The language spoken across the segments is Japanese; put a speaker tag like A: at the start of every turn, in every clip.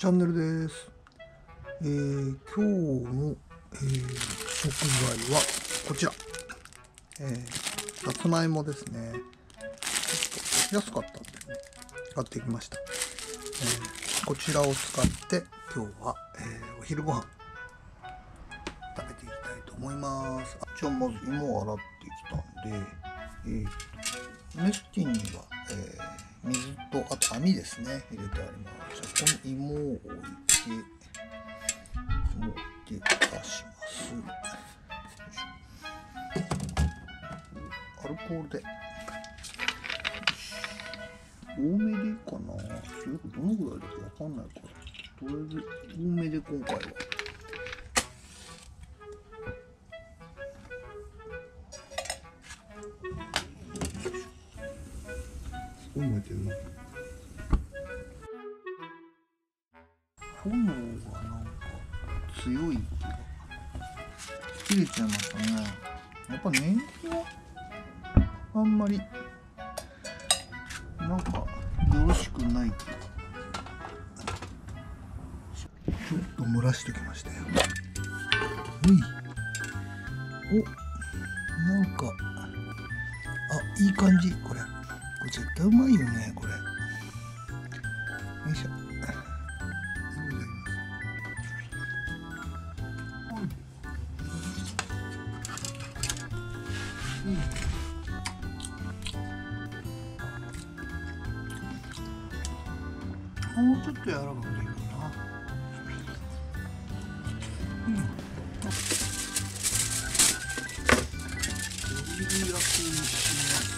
A: チャンネルです。えー、今日の、えー、食材はこちら。えー、さつまいもですね。ちょっと安かったんでね、買ってきました。えー、こちらを使って今日は、えー、お昼ご飯食べていきたいと思います。あじゃあまず芋を洗ってきたんで、えー、メスティンには、えー、水とあと網ですね入れてあります。じゃこの芋を置いて芋を置いて出します。しアルコールで。多めでいいかなそれどのぐらいだか？わかんないから。とりあえず多めで今回は。すごい燃えてるな。炎がなんか強い気が切れちゃいましたね。やっぱ年季はあんまりなんかよろしくない気が。ちょっと蒸らしてきましたよ。ほい。お、なんか、あ、いい感じ、これ。これ絶対うまいよね、これ。よいしょ。よいしょうんもうちょっと柔らかくていいかな。うん。お尻焼きにします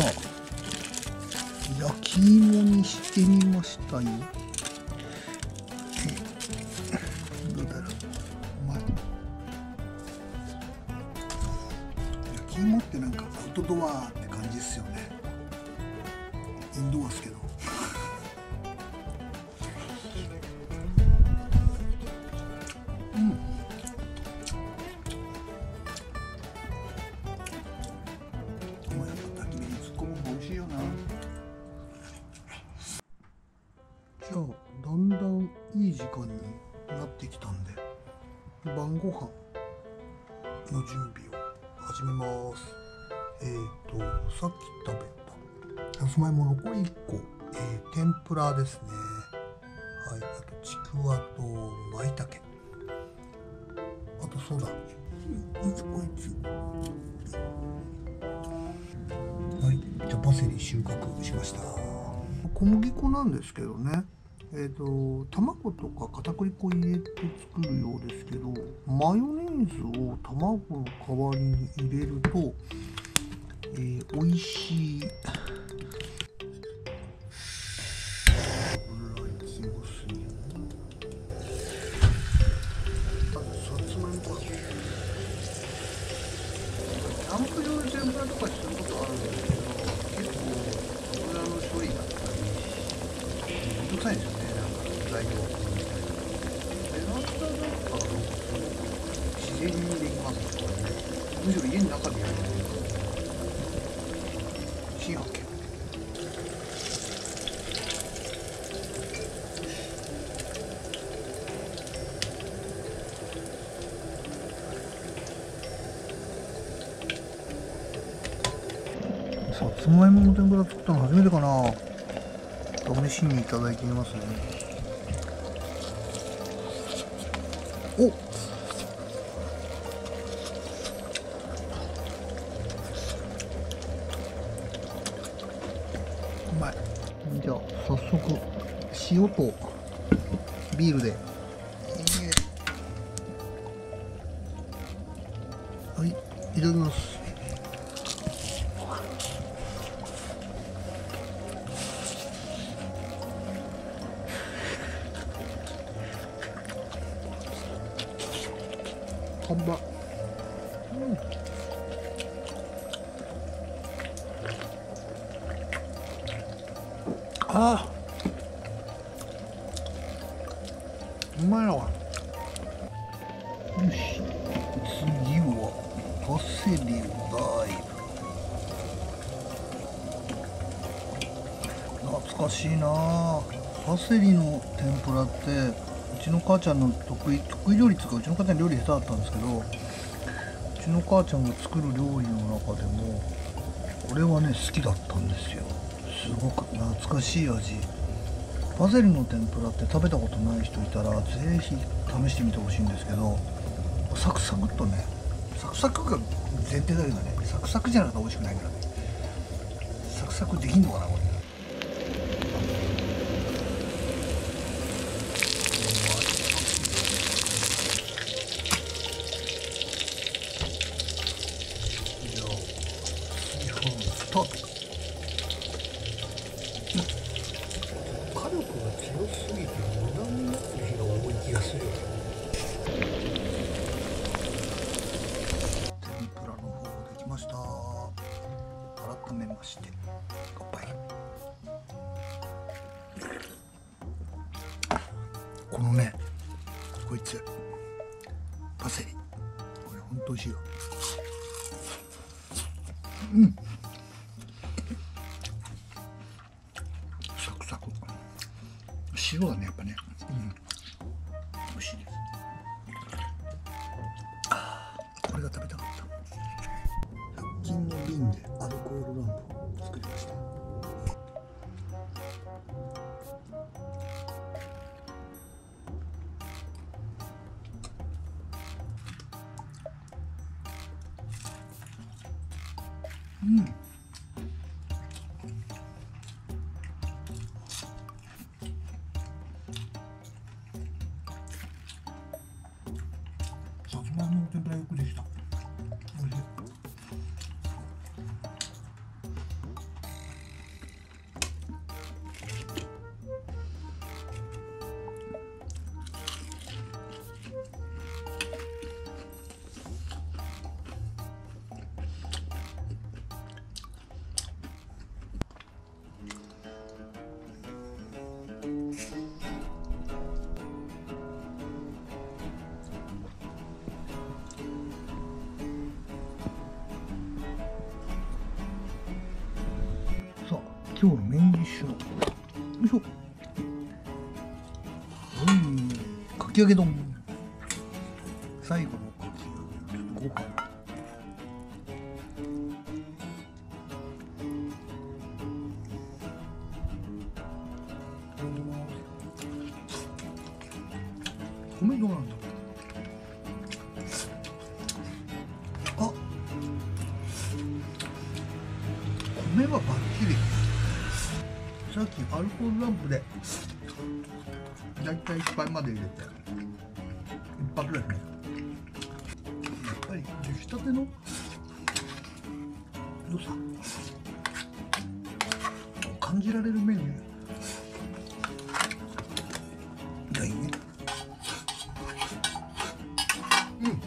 A: さあ焼き芋にしてみましたよ。じゃだんだんいい時間になってきたんで晩ご飯の準備を始めます。えっ、ー、とさっき食べたさつまいも残り1個、えー天ぷらですね。はいあとちくわとまいたけあとそうだこいつこいつ。はい、じゃパセリ収穫しました。小麦粉なんですけどね。えっ、と卵とか片栗粉入れて作るようですけど、マヨネーズを卵の代わりに入れると、えー、美味しい。油いきますよまずさつまいもか。キャンプ場で天ぷらとかすることあるんですけど、結構油の処理だったり、めんどくさいんですよね、なんか材料を組みたりとか。ベランダだったらなんかすごく自然にできますね、これね。むしろ家の中でやる新発見。さつまいもの天ぷら作ったの初めてかな試しにいただいてみますねおっゃあ早速塩とビールで。はいいただきます。看板うんあうまいなこれよし次はパセリをダイ懐かしいな。パセリの天ぷらってうちの母ちゃんの得意得意料理っていうかうちの母ちゃん料理下手だったんですけどうちの母ちゃんが作る料理の中でも俺はね好きだったんですよ。すごく懐かしい味。パセリの天ぷらって食べたことない人いたらぜひ試してみてほしいんですけどサクサクっとねサクサクが前提だけどねサクサクじゃなくて美味しくないからね。サクサクできんのかなこれ。まして乾杯。このねこいつパセリ。これほんと美味しいよ。うん。サクサク。塩だねやっぱねう今日のメインディッシュのよいしょ。うんかき揚げ丼。最後のかき揚げご飯米どうなんだあ米はバッチリ。さっきアルコールランプで大体いっぱいまで入れて一発ですね。やっぱり出来たての良さ。感じられるメニュー。がいいね。うん。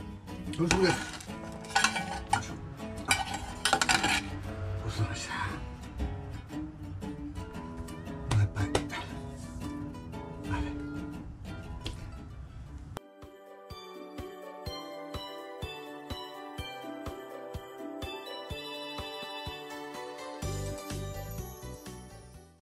A: 美味しいです。